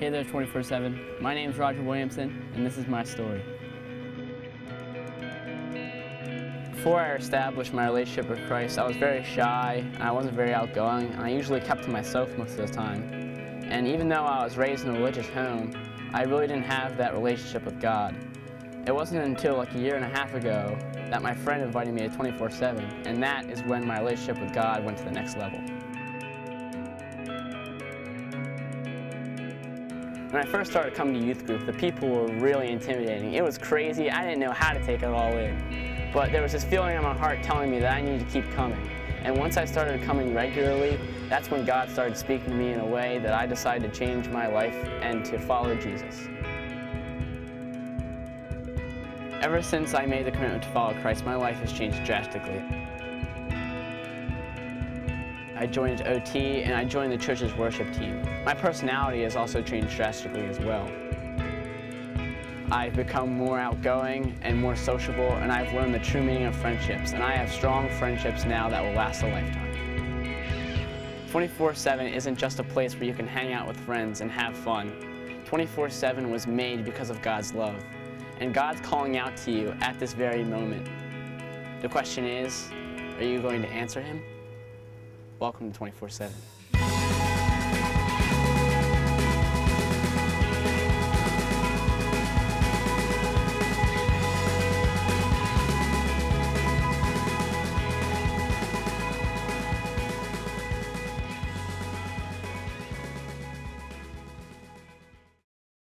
Hey there, 24 7. My name is Roger Williamson, and this is my story. Before I established my relationship with Christ, I was very shy, I wasn't very outgoing, and I usually kept to myself most of the time. And even though I was raised in a religious home, I really didn't have that relationship with God. It wasn't until like a year and a half ago that my friend invited me to 24 7, and that is when my relationship with God went to the next level. When I first started coming to youth group, the people were really intimidating. It was crazy. I didn't know how to take it all in. But there was this feeling in my heart telling me that I needed to keep coming. And once I started coming regularly, that's when God started speaking to me in a way that I decided to change my life and to follow Jesus. Ever since I made the commitment to follow Christ, my life has changed drastically. I joined OT and I joined the church's worship team. My personality has also changed drastically as well. I've become more outgoing and more sociable, and I've learned the true meaning of friendships, and I have strong friendships now that will last a lifetime. 24 7 isn't just a place where you can hang out with friends and have fun. 24 7 was made because of God's love, and God's calling out to you at this very moment. The question is are you going to answer Him? Welcome to 24 7.